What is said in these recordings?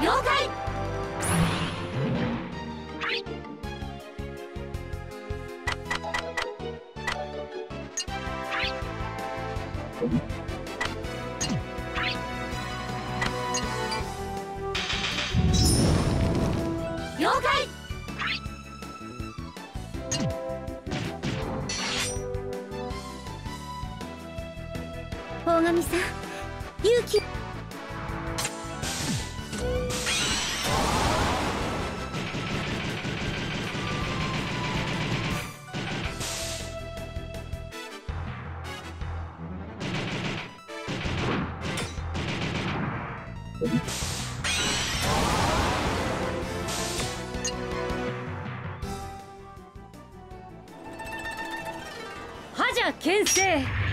了解。覇者牽制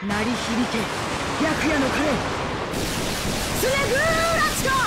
鳴り響け。白夜の鐘スネグーラチコ。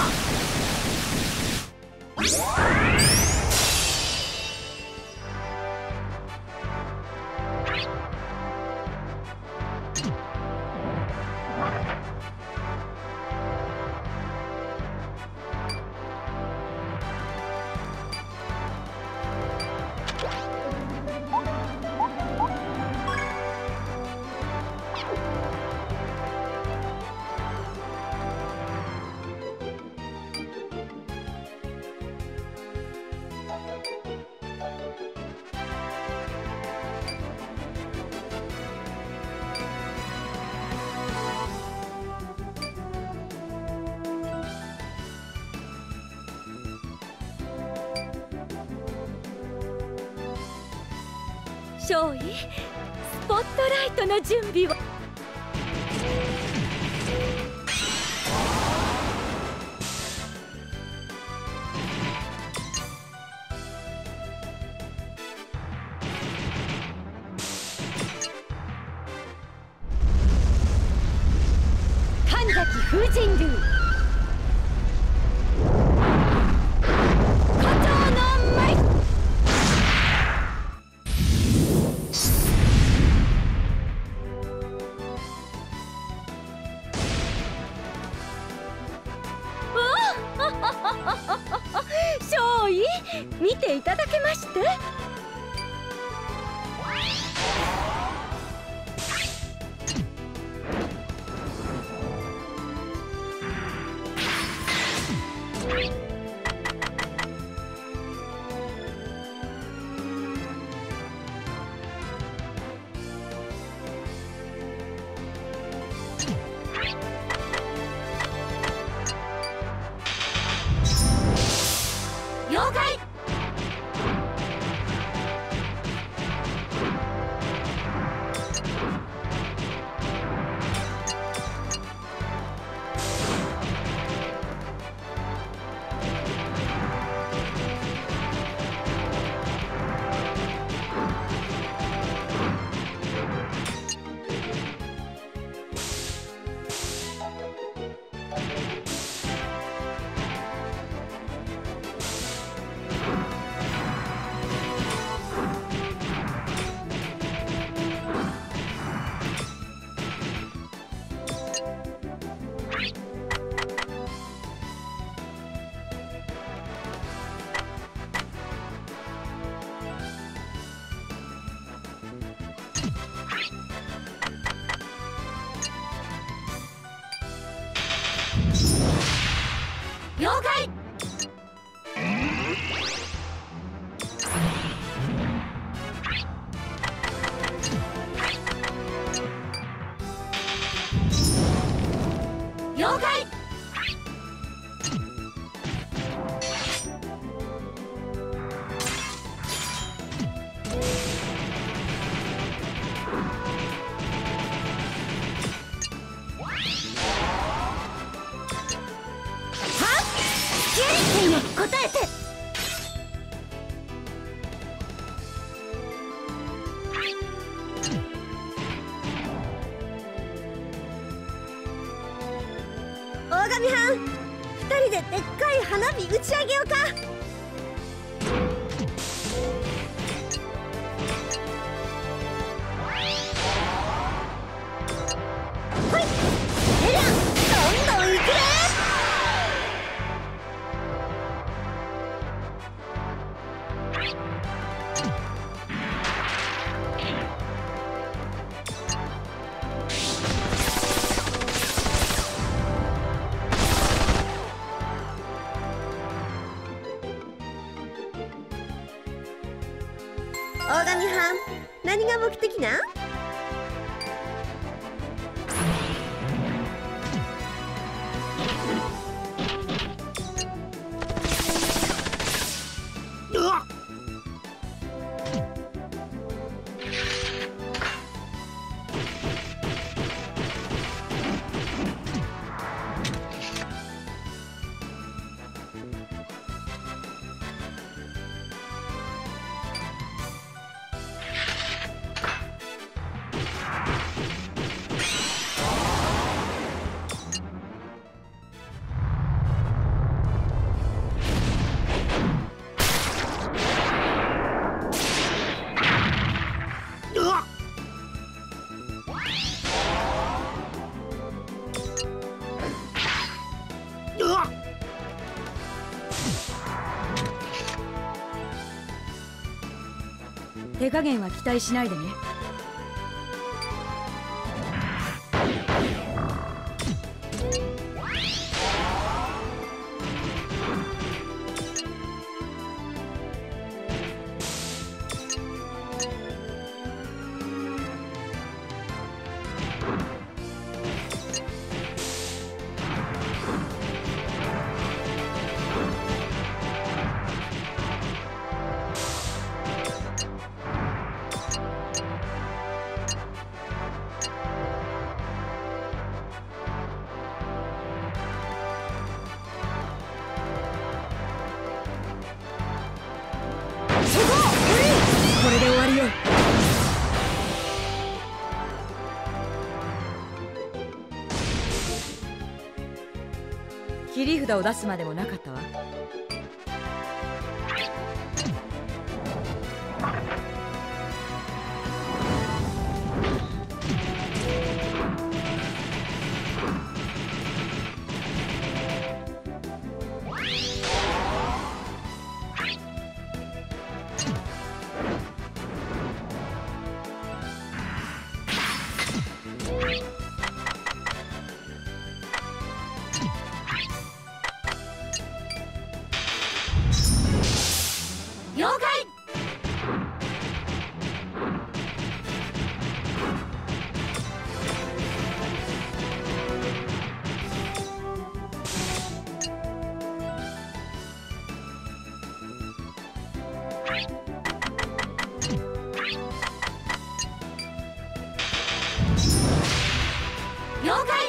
少尉スポットライトの準備を。見ていただけまして。加減は期待しないでね。札を出すまでもなかっ了解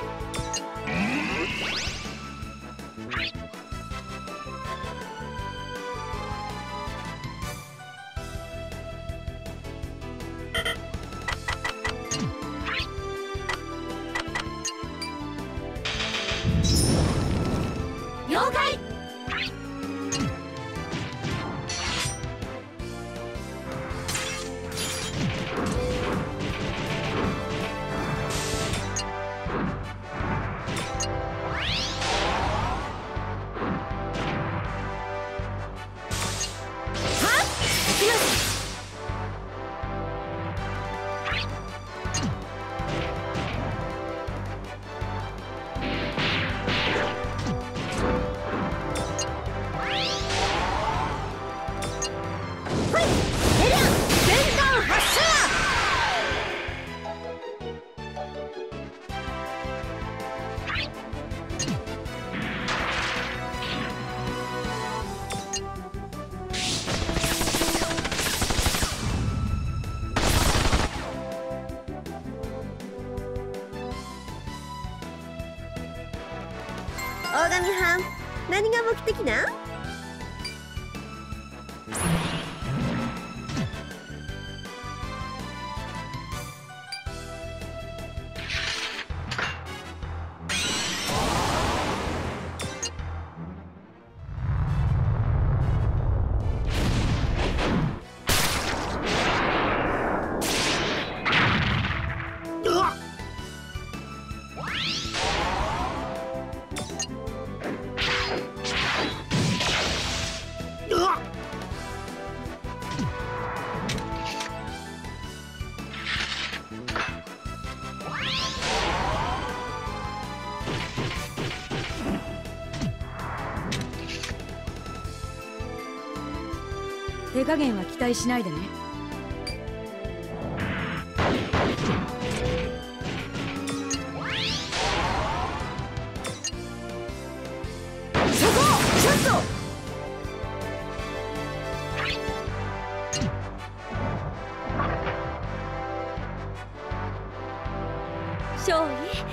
手加減は期待しないでね。そこちょっと勝利ス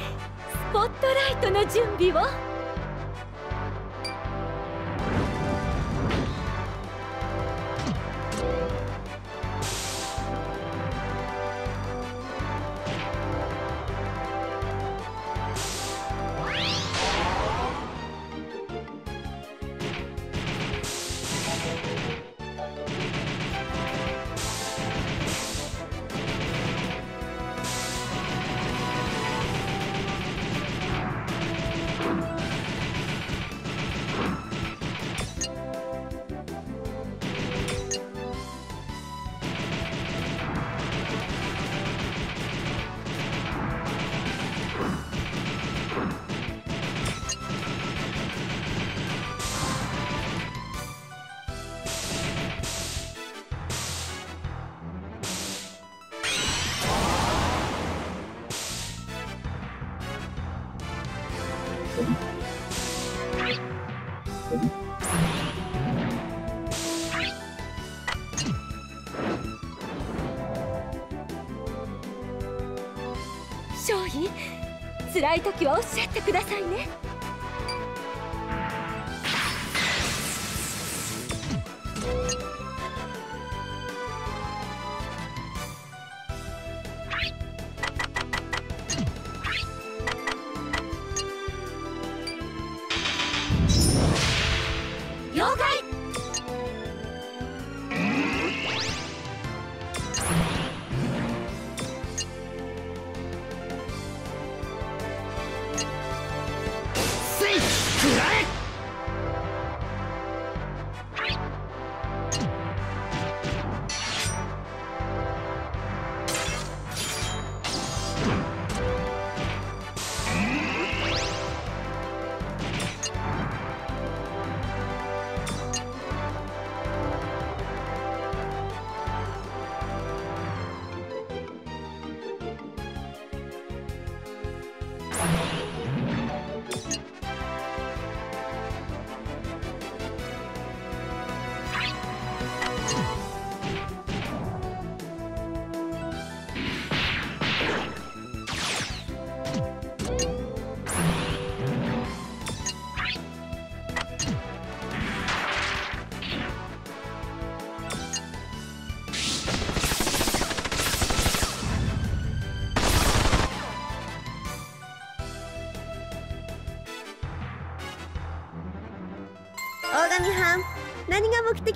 ポットライトの準備を。辛い時はおっしゃってくださいね。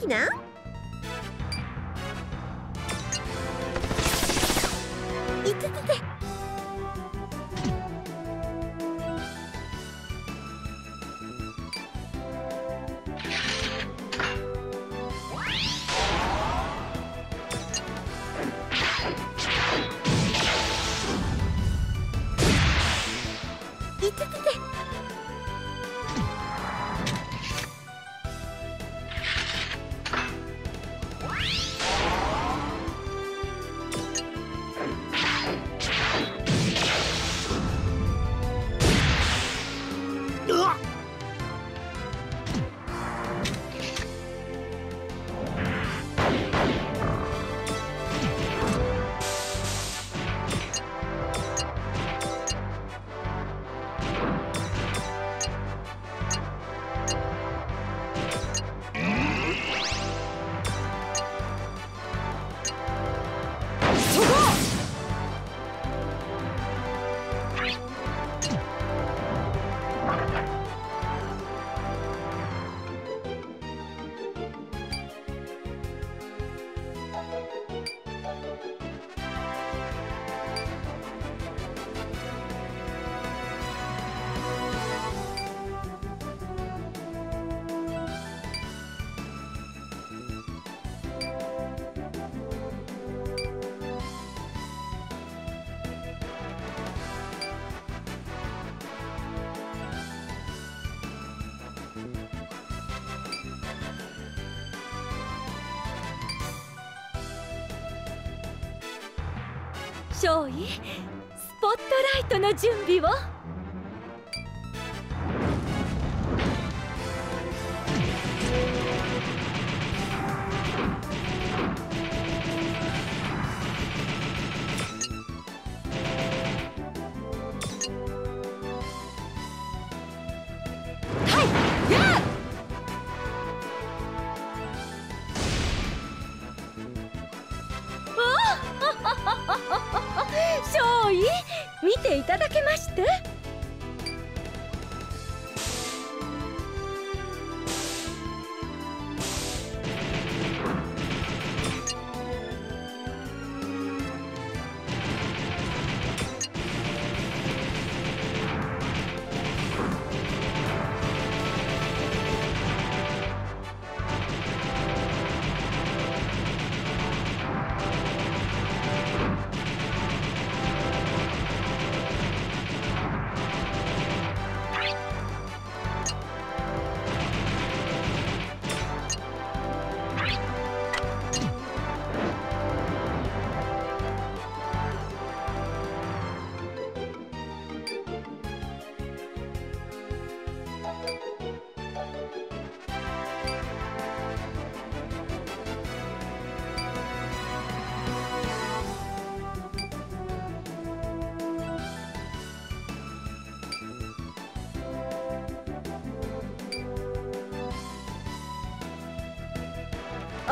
目的な。用意スポットライトの準備を。見ていただけまして。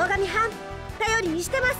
大神藩頼りにしてます。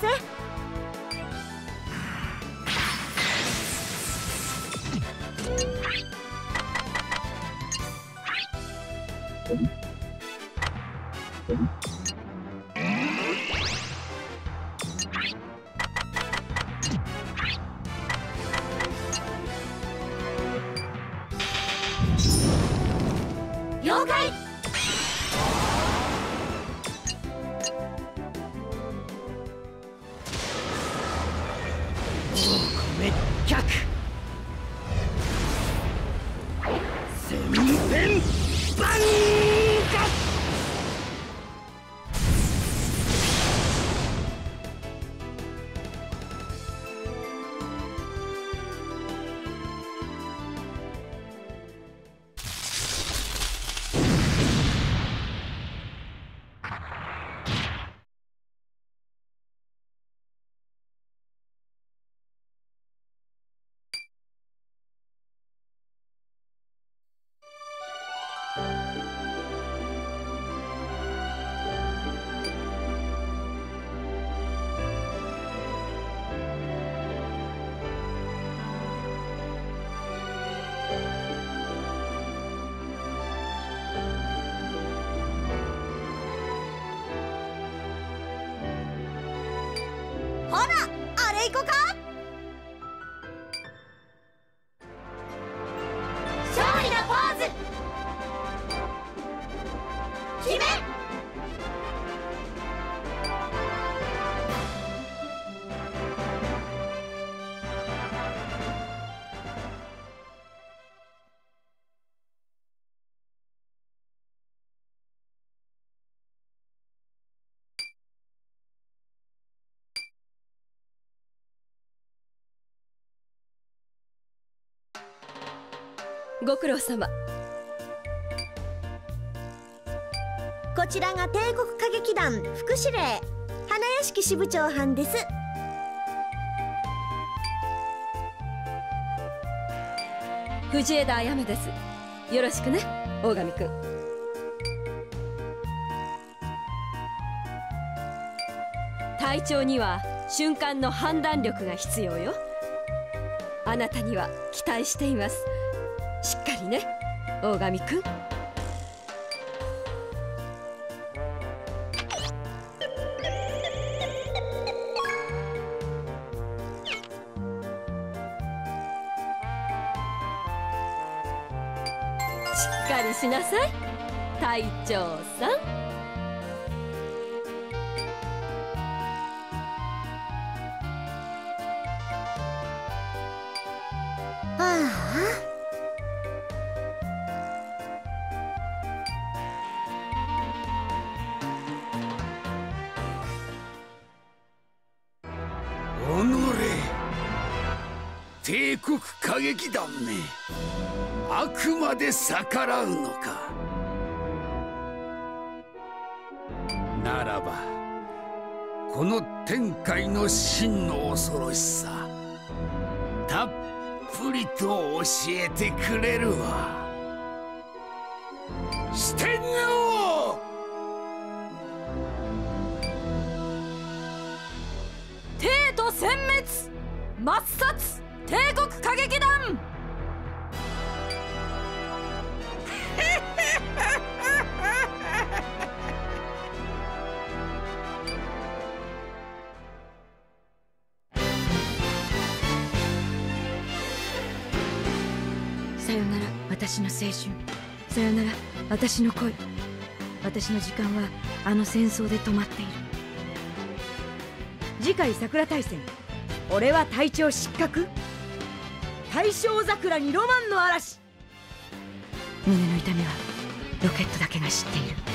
ご苦労様。こちらが帝国歌劇団副司令。花屋敷支部長班です。藤枝あやめです。よろしくね大神くん。隊長には瞬間の判断力が必要よ。あなたには期待していますしっかりね。大神くん。しっかりしなさい。隊長さん。帝国歌劇団め。あくまで逆らうのか。ならばこの天界の真の恐ろしさたっぷりと教えてくれるわ。さよなら私の青春。さよなら私の恋。私の時間はあの戦争で止まっている。次回桜大戦。俺は隊長失格。大正桜にロマンの嵐。胸の痛みはロケットだけが知っている。